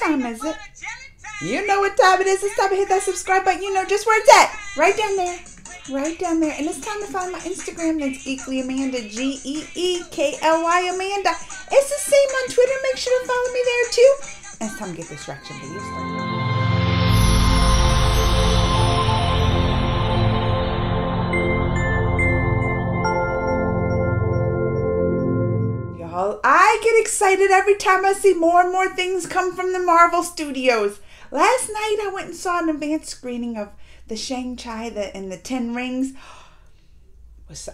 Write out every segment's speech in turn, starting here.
time is it? You know what time it is. It's time to hit that subscribe button. You know just where it's at. Right down there. Right down there. And it's time to find my Instagram. That's Geekly Amanda. G E E K L Y Amanda. It's the same on Twitter. Make sure to follow me there too. And it's time to get this reaction video started. I get excited every time I see more and more things come from the Marvel Studios. Last night I went and saw an advanced screening of the Shang-Chi the, and the Ten Rings.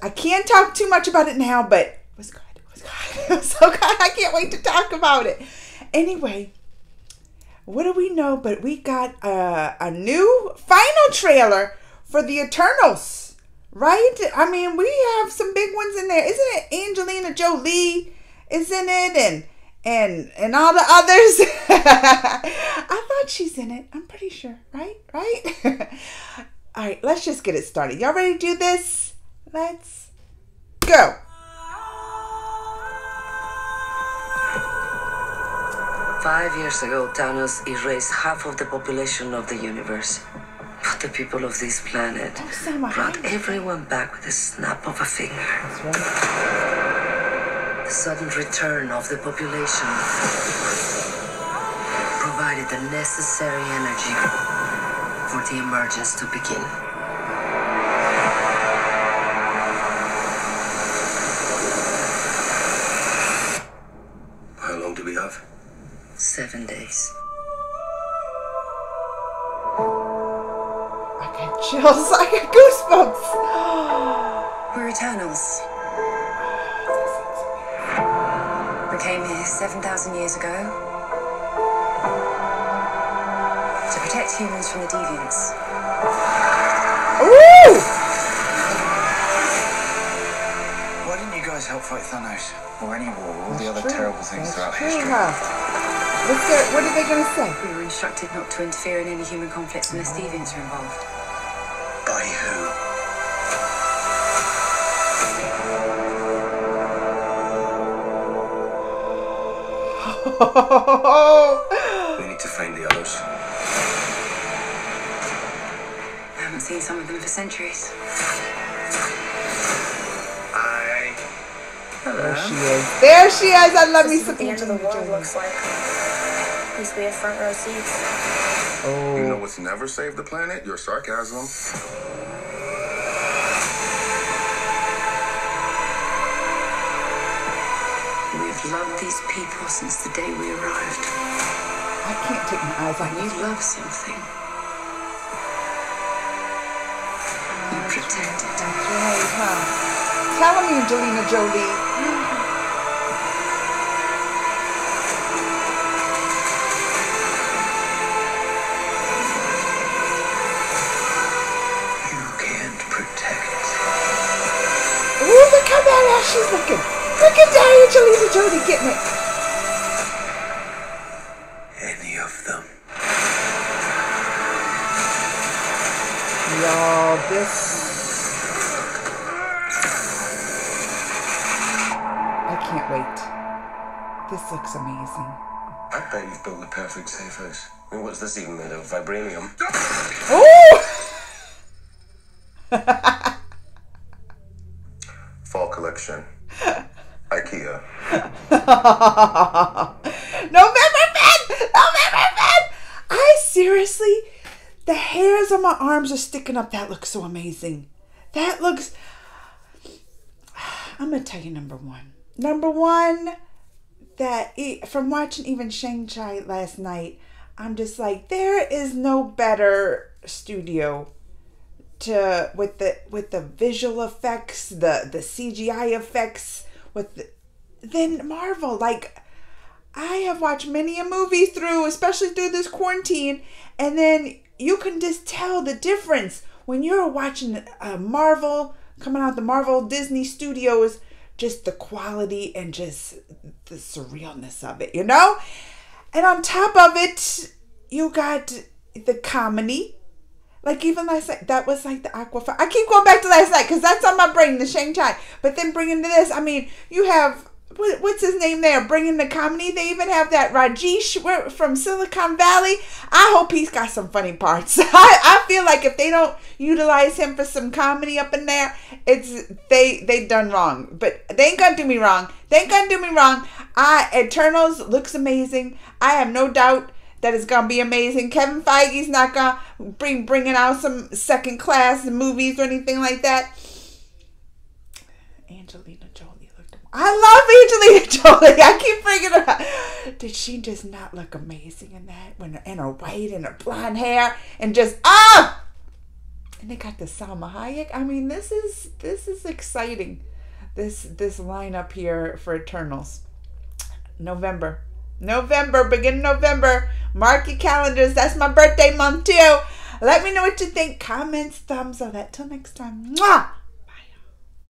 I can't talk too much about it now, but it was good. It was good. It was so good. I can't wait to talk about it. Anyway, what do we know? But we got a, a new final trailer for the Eternals, right? I mean, we have some big ones in there. Isn't it Angelina Jolie is in it and and and all the others? I thought she's in it. I'm pretty sure, right? Right? all right, let's just get it started. Y'all ready to do this? Let's go. Five years ago, Thanos erased half of the population of the universe. But the people of this planet brought everyone back with a snap of a finger. That's right. The sudden return of the population provided the necessary energy for the emergence to begin. How long do we have? Seven days. I got chills. I got goosebumps. We're Eternals. 7,000 years ago to protect humans from the deviants. Ooh! Why didn't you guys help fight Thanos? Or any war, or all the other True. terrible things That's throughout true, history? huh? What's their, what are they gonna say? We were instructed not to interfere in any human conflicts unless deviants are involved. By who? We need to find the others. I haven't seen some of them for centuries. Aye. there she is. There she is. I love me This is some what the end of the world Jolie. looks like. At least we have front row seats. Oh. You know what's never saved the planet? Your sarcasm. We've loved these people since the day we arrived. I can't take my eyes When off you love something, you protect it. Right, huh? Tell me, Angelina Jolie. You can't protect. Ooh, look how badass she's looking. Look at Angelina Jolie getting it. any of them. Y'all, this. I can't wait. This looks amazing. I bet you've built the perfect safe house. I mean, what's this even made of? Vibranium? Ooh! Fall collection. IKEA. November 5th! November 5th! I seriously, the hairs on my arms are sticking up. That looks so amazing. That looks. I'm gonna tell you number one. Number one, that e- from watching even Shang Chi last night, I'm just like, there is no better studio to with the with the visual effects, the the CGI effects, with the, than Marvel. Like I have watched many a movie through, especially through this quarantine, and then you can just tell the difference when you're watching a Marvel coming out the Marvel Disney Studios, just the quality and just the surrealness of it, you know? And on top of it, you got the comedy. Like even last night, that was like the Awkwafina. I keep going back to last night because that's on my brain, the Shang Chi. But then bringing to this, I mean, you have what, what's his name there? Bringing the comedy? They even have that rajesh from silicon valley. I hope he's got some funny parts. I, I feel like if they don't utilize him for some comedy up in there it's they they done wrong. But they ain't gonna do me wrong. They ain't gonna do me wrong. I eternals looks amazing. I have no doubt that it's gonna be amazing. Kevin Feige's not gonna bring bringing out some second class movies or anything like that. Angelina Jolie. I love Angelina Jolie. I keep bringing her. up. Did she just not look amazing in that? When in her white and her blonde hair and just ah. And they got the Salma Hayek. I mean, this is this is exciting. This this lineup here for Eternals. November. November, begin November. Mark your calendars. That's my birthday month too. Let me know what you think. Comments, thumbs up. That till next time. Mwah!